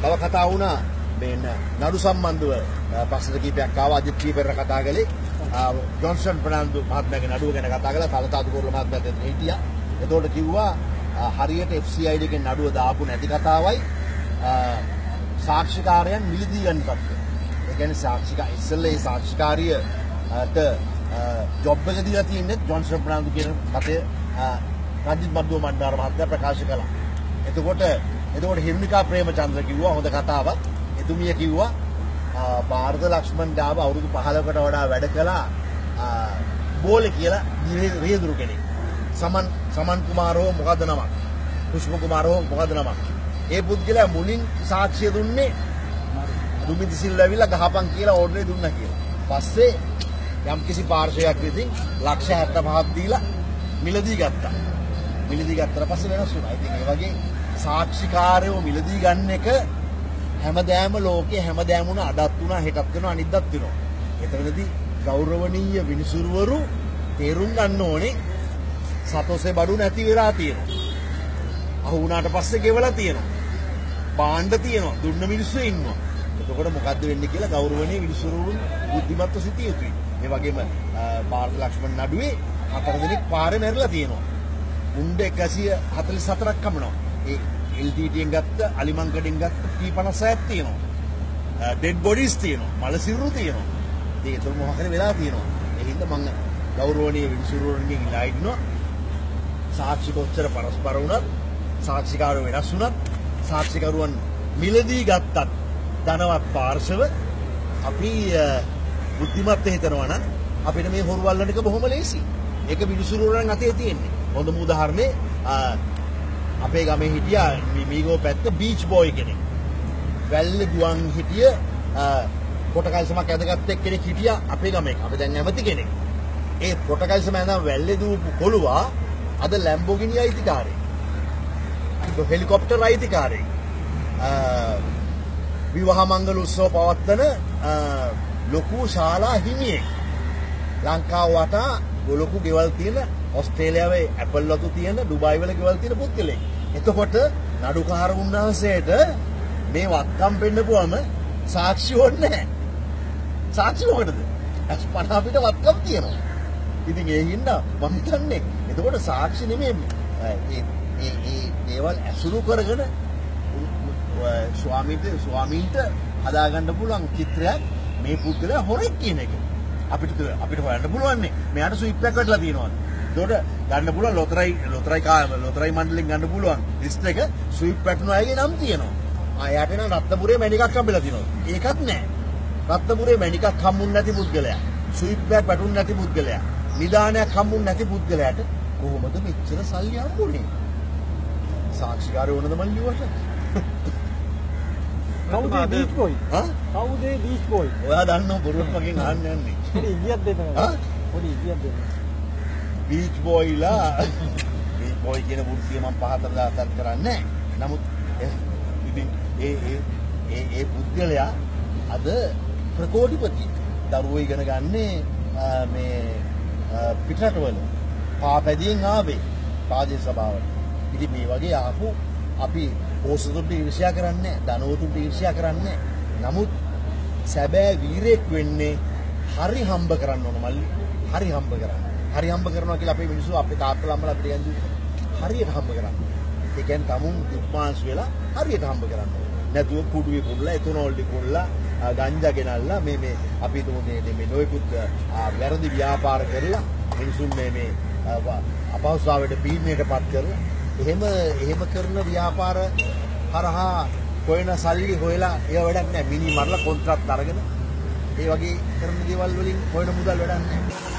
තව කතා වුණා. මේ නඩු සම්බන්ධව ප්‍රශ්න කීපයක් ආවා. අජිත් කීපෙර කතා කළේ. ජොන්සන් ප්‍රනාන්දු මහත්මයාගේ නඩුව ගැන කතා කළා. තලතාදු කුරුල මහත්මයාත් එතන හිටියා. එතකොට කිව්වා හරියට FCI එකෙන් නඩුව දාපු නැති කතාවයි සාක්ෂිකාරයන් මිලදී ගන්න තත්ත්වය. ඒ කියන්නේ සාක්ෂිකා ඉස්සෙල්ලා ඒ සාක්ෂිකාරියට ජොබ් එක දීලා තියෙන්නේ ජොන්සන් ප්‍රනාන්දු කියන කතේ රජිත් බද්දුව මණ්ඩාර මහත්තයා ප්‍රකාශ කළා. එතකොට එතකොට හිරුනිකා ප්‍රේමචන්ද්‍ර කිව්වා හොඳ කතාවක්. එතුමිය කිව්වා භාරත ලක්ෂ්මන් ඩාව අවුරුදු 15කට වඩා වැඩ කළා බෝලේ කියලා රියදුරු කෙනෙක්. සමන් සමන් කුමාරෝ මොකද නමක්? පුෂ්ප කුමාරෝ මොකද නමක්? ඒ පුද්ගලයා මුලින් සාක්ෂිය දුන්නේ දුමිති සිල්වා ඇවිල්ලා ගහපන් කියලා ඕඩරේ දුන්නා කියලා. පස්සේ යම්කිසි පාර්ශවයක් විසින් ලක්ෂ 75ක් දීලා මිලදී ගත්තා. මිලදී ගත්තට පස්සේ වෙනස් වුණා. ඉතින් ඒ වගේ සාක්ෂිකාරයෝ මිලදී ගන්න එක හැමදාම ලෝකයේ හැමදාම උන අඩත් වුණා හෙටත් වෙනවා අනිද්දත් වෙනවා. එතනදී ගෞරවනීය විනිසුරුවරු තේරුම් ගන්න ඕනේ සතොසේ බඩු නැති වෙලා තියෙනවා. අහු වුණාට පස්සේ ගෙවලා තියෙනවා. පාණ්ඩ තියෙනවා දුන්න මිනිස්සු ඉන්නවා එතකොට මොකද්ද වෙන්නේ කියලා ගෞරවණීය මිනිස්සුරුන් බුද්ධිමත්ව සිටිය යුතුයි ඒ වගේම පාර්ථ ලක්ෂ්මන් නඩුවේ හතර දෙනෙක් පාරේ මැරිලා තියෙනවා උණ්ඩ 144ක් කමනවා. ඒ LTTෙන් ගත්ත අලිමංකඩෙන් ගත්ත P56ක් තියෙනවා. ඩෙඩ් බොඩිස් තියෙනවා. මල සිරුරු තියෙනවා. ඉතින් ඒක මොකක් හරි වෙලා තියෙනවා. ඒ හින්දා මම ගෞරවනීය විනිසුරුවරුන්ගෙන් ඉල්ලා ඉන්නවා. සාක්ෂි කොච්චර පරස්පර වුණත් සාක්ෂිකාරයෝ වෙනස් වුණත් සාක්ෂිකරුවන් මිලදී ගත්තත් ධනවත් පාර්ශව අපි බුද්ධිමත් හිතනවා නම් අපිට මේ හොරු වල්ලන එක බොහොම ලේසි. ඒක විනිසුරුවරුන් අතේ තියෙන්නේ. හොඳම උදාහරණේ අපේ ගමේ හිටියා මීගෝ පැත්ත බීච් බෝයි කෙනෙක්. වැල්ල ගුවන් හිටිය පොටකල්සමක් ඇදගත්ත කෙනෙක් හිටියා අපේ ගමේ. අපි දැන් ඇමති කෙනෙක්. ඒ පොටකල්සම ඇඳන් වැල්ලේ දූපු කොළුවා අද ලැම්බෝගිනි අයිතිකාරයෙක්. හෙලිකොප්ටර් අයිතිකාරයෙක්. විවාහ මංගල උත්සව පවත්වන ලොකු ශාලා හිමියෙක්. ලංකාව වටා ගොලොකු ගෙවල් තියෙන ඔස්ට්‍රේලියාවේ ඇපල් ලතු තියෙන ඩුබායි වල ගෙවල් තියෙන පුද්ගලෙක්. එතකොට නඩුකාර උන්වහන්සේට මේ වත්කම් පෙන්නපුවම සාක්ෂි ඕනේ නැහැ. සාක්ෂි මොකටද? අස්පන අපිට වත්කම් තියෙනවා. ඉතින් ඒ හින්දා මම හිතන්නේ එතකොට සාක්ෂි නෙමෙයි ඒ ඒ ඒ දේවල් ඇසුරු කරගෙන ස්වාමීන්ට ස්වාමීන්ට හදාගන්න පුළුවන් චිත්‍රයක් මේ පුද්ගලයා හොරෙක් කියන එක. අපිට අපිට හොයන්න පුළුවන්නේ මෙයාට ස්විප් එකක් වැටලා තියෙනවා. ඒකට ගන්න පුළුවන් ලොතරයි ලොතරයි කාම ලොතරයි මණ්ඩලෙන් ගන්න පුළුවන් ලිස්ට් එක ස්විප් වැටුණු අයගේ නම් තියෙනවා. ආයාට නම් රත්නපුරේ මැණිකක් හම්බෙලා තියෙනවා. ඒකත් නැහැ. රත්නපුරේ මැණිකක් හම්බුන්නේ නැති පුද්ගලයා. ස්විප් එකක් වැටුන්නේ නැති පුද්ගලයා. නිදානයක් හම්බුන්නේ නැති පුද්ගලයාට කොහොමද මෙච්චර සල්ලි හම්බුනේ? සාක්ෂිකාරය ඕනද මන් ලියුවට? කවුද බීච් බොයි? හා? කවුද බීච් බොයි? ඔයා දන්නව බොරුවක් මගෙන් අහන්න යන්නේ. පොඩි ඉගියක් දෙන්න. හා? පොඩි ඉගියක් දෙන්න. බීච් බෝයිලා බීච් බෝයි කියන වෘත්තිය මම පහතර දාතත් කරන්නේ නමුත් ඉතින් ඒ ඒ ඒ ඒ පුද්ගලයා අද ප්‍රකෝටිපති දරුවෝ ඉගෙන ගන්නේ මේ පිටරටවල. පාපැදියෙන් ආවේ පාදේ සභාවට. ඉතින් මේ වගේ ආපු අපි පෝසතුන්ට ඊර්ෂ්‍යා කරන්නේ ධනවතුන්ට ඊර්ෂ්‍යා කරන්නේ නමුත් සැබෑ වීරයෙක් වෙන්නේ හරි හම්බ කරන්න ඕන මල්ලි. හරි හම්බ කරන්න. හරි හම්බ කරනවා කියලා අපේ මිනිස්සු අපේ තාත්තලා අම්මලා අපිට කියන්නේ හරියට හම්බ කරන්න. ඒ කියන්නේ තමුන් දුක්මාංශ වෙලා හරියට හම්බ කරන්න. නැතුව කුඩුවේ කුල්ලා එතනෝල්ටි කුල්ලා ගංජා ගෙනල්ලා මේ මේ අපි තුමු මේ මේ නොයෙකුත් වැරදි ව්‍යාපාර කරලා මිනිසුන් මේ මේ අපහසුතාවයට පීඩනයට පත් කරලා එහෙම එහෙම කරන ව්‍යාපාර හරහා හොයන සල්ලි හොයලා ඒ වැඩක් නෑ මිනි මරලා කොන්ත්‍රාත් අරගෙන ඒ වගේ කරන දේවල් වලින් හොයන මුදල් වැඩක් නෑ